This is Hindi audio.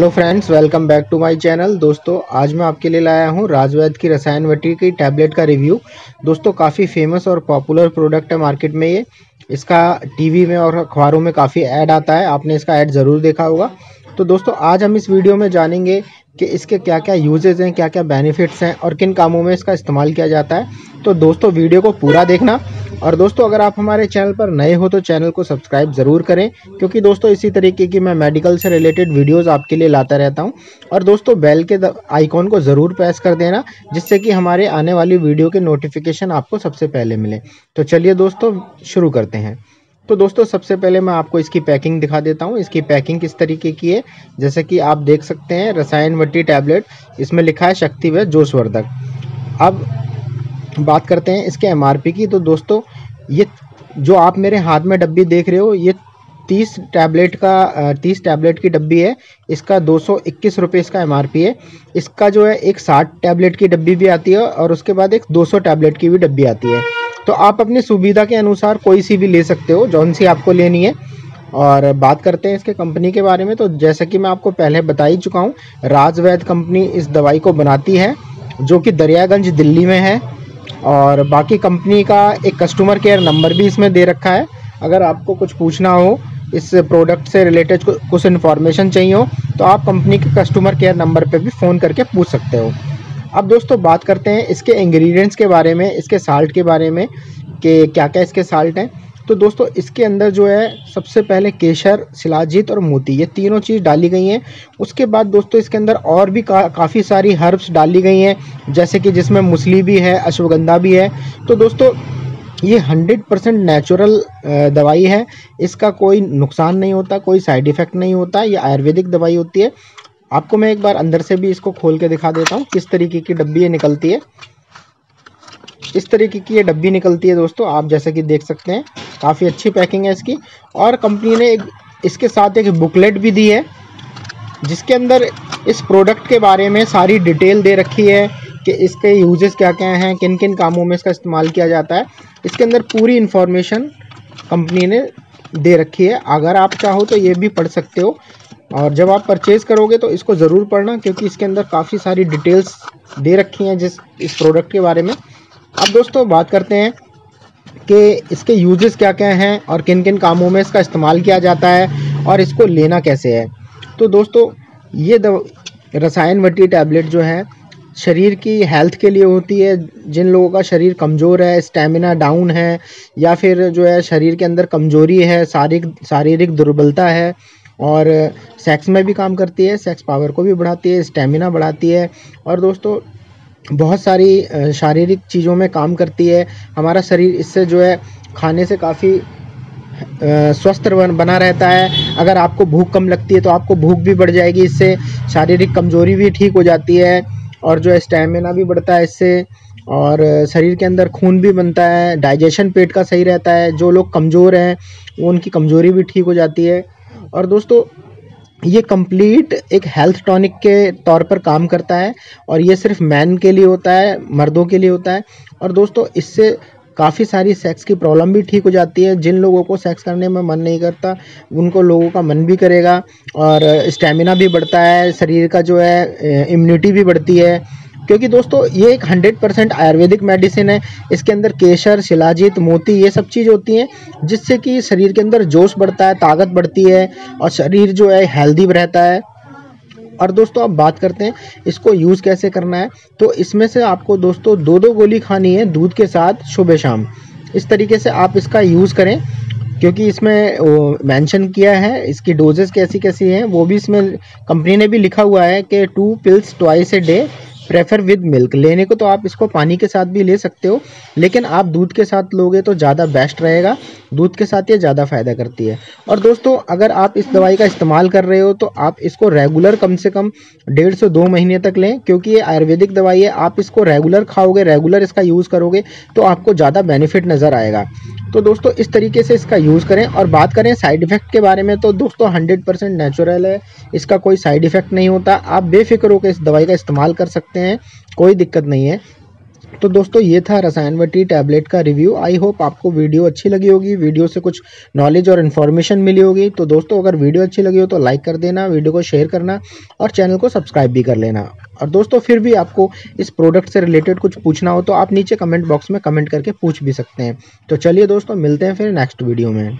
Hello friends, welcome back to my channel. दोस्तों, आज मैं आपके लिए लाया हूँ राजवैद की रसायन वटी की टैबलेट का रिव्यू दोस्तों, काफ़ी फ़ेमस और पॉपुलर प्रोडक्ट है मार्केट में ये। इसका टीवी में और अखबारों में काफ़ी ऐड आता है। आपने इसका ऐड ज़रूर देखा होगा। तो दोस्तों, आज हम इस वीडियो में जानेंगे कि इसके क्या क्या यूजेज हैं क्या क्या बेनिफिट्स हैं और किन कामों में इसका इस्तेमाल किया जाता है। तो दोस्तों, वीडियो को पूरा देखना। और दोस्तों, अगर आप हमारे चैनल पर नए हो तो चैनल को सब्सक्राइब ज़रूर करें, क्योंकि दोस्तों, इसी तरीके की मैं मेडिकल से रिलेटेड वीडियोस आपके लिए लाता रहता हूँ। और दोस्तों बेल के आइकॉन को ज़रूर प्रेस कर देना, जिससे कि हमारे आने वाली वीडियो के नोटिफिकेशन आपको सबसे पहले मिले। तो चलिए दोस्तों, शुरू करते हैं। तो दोस्तों, सबसे पहले मैं आपको इसकी पैकिंग दिखा देता हूँ। इसकी पैकिंग किस तरीके की है? जैसे कि आप देख सकते हैं, रसायन वट्टी टैबलेट इसमें लिखा है शक्ति व जोशवर्धक अब बात करते हैं इसके एमआरपी की। तो दोस्तों, ये जो आप मेरे हाथ में डब्बी देख रहे हो, ये तीस टैबलेट का तीस टैबलेट की डब्बी है। इसका दो सौ इक्कीस रुपये इसका MRP है। इसका जो है, एक साठ टैबलेट की डब्बी भी आती है और उसके बाद एक दो सौ टैबलेट की भी डब्बी आती है। तो आप अपनी सुविधा के अनुसार कोई सी भी ले सकते हो, जौन सी आपको लेनी है। और बात करते हैं इसके कंपनी के बारे में। तो जैसा कि मैं आपको पहले बता ही चुका हूँ राजवैद कंपनी इस दवाई को बनाती है, जो कि दरियागंज दिल्ली में है। और बाकी कंपनी का एक कस्टमर केयर नंबर भी इसमें दे रखा है। अगर आपको कुछ पूछना हो, इस प्रोडक्ट से रिलेटेड कुछ इन्फॉर्मेशन चाहिए हो तो आप कंपनी के कस्टमर केयर नंबर पर भी फ़ोन करके पूछ सकते हो। अब दोस्तों बात करते हैं इसके इंग्रेडिएंट्स के बारे में, इसके साल्ट के बारे में, कि क्या क्या इसके साल्ट हैं। तो दोस्तों इसके अंदर जो है सबसे पहले केशर शिलाजीत और मोती ये तीनों चीज़ डाली गई हैं। उसके बाद दोस्तों इसके अंदर और भी का, काफ़ी सारी हर्ब्स डाली गई हैं जैसे कि जिसमें मुसली भी है अश्वगंधा भी है। तो दोस्तों ये हंड्रेड परसेंट नेचुरल दवाई है। इसका कोई नुकसान नहीं होता कोई साइड इफ़ेक्ट नहीं होता ये आयुर्वेदिक दवाई होती है। आपको मैं एक बार अंदर से भी इसको खोल के दिखा देता हूँ किस तरीके की डब्बी ये निकलती है। इस तरीके की ये डब्बी निकलती है दोस्तों आप जैसे कि देख सकते हैं। काफ़ी अच्छी पैकिंग है इसकी। और कंपनी ने एक, इसके साथ एक बुकलेट भी दी है, जिसके अंदर इस प्रोडक्ट के बारे में सारी डिटेल दे रखी है कि इसके यूजेस क्या क्या हैं किन किन कामों में इसका इस्तेमाल किया जाता है। इसके अंदर पूरी इन्फॉर्मेशन कंपनी ने दे रखी है। अगर आप चाहो तो ये भी पढ़ सकते हो। और जब आप परचेज़ करोगे तो इसको ज़रूर पढ़ना, क्योंकि इसके अंदर काफ़ी सारी डिटेल्स दे रखी हैं जिस, इस प्रोडक्ट के बारे में। अब दोस्तों बात करते हैं कि इसके यूजेस क्या क्या हैं और किन किन कामों में इसका इस्तेमाल किया जाता है और इसको लेना कैसे है। तो दोस्तों, ये रसायन वटी टैबलेट जो है, शरीर की हेल्थ के लिए होती है। जिन लोगों का शरीर कमज़ोर है स्टेमिना डाउन है, या फिर जो है शरीर के अंदर कमज़ोरी है, शारीरिक शारीरिक दुर्बलता है और सेक्स में भी काम करती है सेक्स पावर को भी बढ़ाती है स्टेमिना बढ़ाती है। और दोस्तों बहुत सारी शारीरिक चीज़ों में काम करती है। हमारा शरीर इससे जो है, खाने से काफ़ी स्वस्थ बना रहता है। अगर आपको भूख कम लगती है तो आपको भूख भी बढ़ जाएगी, इससे शारीरिक कमज़ोरी भी ठीक हो जाती है और जो है, स्टेमिना भी बढ़ता है इससे और शरीर के अंदर खून भी बनता है, डाइजेशन पेट का सही रहता है, जो लोग कमज़ोर हैं, उनकी कमज़ोरी भी ठीक हो जाती है। और दोस्तों ये कंप्लीट एक हेल्थ टॉनिक के तौर पर काम करता है और ये सिर्फ़ मैन के लिए होता है, मर्दों के लिए होता है। और दोस्तों, इससे काफ़ी सारी सेक्स की प्रॉब्लम भी ठीक हो जाती है। जिन लोगों को सेक्स करने में मन नहीं करता, उनको लोगों का मन भी करेगा और स्टेमिना भी बढ़ता है, शरीर का जो है इम्यूनिटी भी बढ़ती है। क्योंकि दोस्तों, ये एक हंड्रेड परसेंट आयुर्वेदिक मेडिसिन है। इसके अंदर केसर शिलाजीत, मोती, ये सब चीज़ होती हैं, जिससे कि शरीर के अंदर जोश बढ़ता है, ताकत बढ़ती है और शरीर जो है हेल्दी रहता है। और दोस्तों, अब बात करते हैं, इसको यूज़ कैसे करना है? तो इसमें से आपको दोस्तों दो दो गोली खानी है दूध के साथ, सुबह शाम। इस तरीके से आप इसका यूज़ करें, क्योंकि इसमें मेंशन किया है, इसकी डोजेस कैसी कैसी हैं, वो भी इसमें कंपनी ने भी लिखा हुआ है कि two pills twice a day prefer with milk लेने को तो आप इसको पानी के साथ भी ले सकते हो, लेकिन आप दूध के साथ लोगे तो ज़्यादा बेस्ट रहेगा। दूध के साथ ये ज़्यादा फ़ायदा करती है। और दोस्तों, अगर आप इस दवाई का इस्तेमाल कर रहे हो तो आप इसको रेगुलर कम से कम डेढ़ से दो महीने तक लें, क्योंकि ये आयुर्वेदिक दवाई है। आप इसको रेगुलर खाओगे रेगुलर इसका यूज़ करोगे तो आपको ज़्यादा बेनिफिट नज़र आएगा। तो दोस्तों, इस तरीके से इसका यूज़ करें और बात करें साइड इफ़ेक्ट के बारे में तो दोस्तों, हंड्रेड परसेंट नेचुरल है। इसका कोई साइड इफ़ेक्ट नहीं होता। आप बेफिक्र होकर इस दवाई का इस्तेमाल कर सकते हैं, कोई दिक्कत नहीं है। तो दोस्तों, ये था रसायन वटी टैबलेट का रिव्यू। आई होप आपको वीडियो अच्छी लगी होगी। वीडियो से कुछ नॉलेज और इन्फॉर्मेशन मिली होगी। तो दोस्तों, अगर वीडियो अच्छी लगी हो तो लाइक कर देना, वीडियो को शेयर करना और चैनल को सब्सक्राइब भी कर लेना। और दोस्तों, फिर भी आपको इस प्रोडक्ट से रिलेटेड कुछ पूछना हो तो आप नीचे कमेंट बॉक्स में कमेंट करके पूछ भी सकते हैं। तो चलिए दोस्तों, मिलते हैं फिर नेक्स्ट वीडियो में।